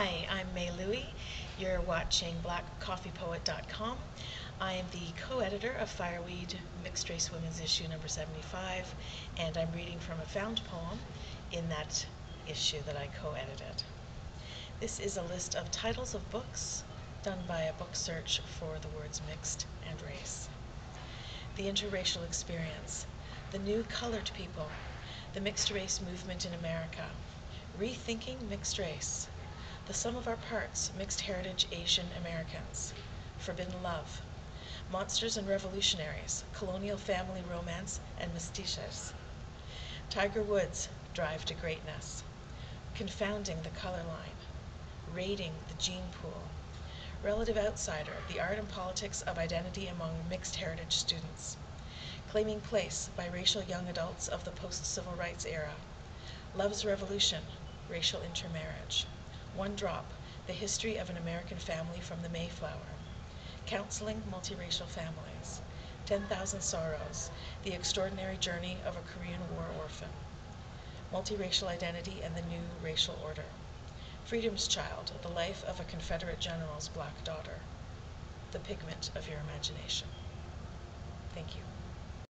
Hi, I'm May Lui. You're watching blackcoffeepoet.com. I am the co-editor of Fireweed Mixed Race Women's issue number 75, and I'm reading from a found poem in that issue that I co-edited. This is a list of titles of books done by a book search for the words mixed and race. The interracial experience, the new colored people, the mixed race movement in America, rethinking mixed race, the sum of our parts, mixed heritage Asian Americans, forbidden love, monsters and revolutionaries, colonial family romance, and mestiças, Tiger Woods, drive to greatness, confounding the color line, raiding the gene pool, relative outsider, the art and politics of identity among mixed heritage students, claiming place biracial young adults of the post-civil rights era, love's revolution, racial intermarriage, one drop, the history of an American family from the Mayflower, counseling multiracial families, 10,000 sorrows, the extraordinary journey of a Korean War orphan, multiracial identity and the new racial order. Freedom's Child, the life of a Confederate general's black daughter. The pigment of your imagination. Thank you.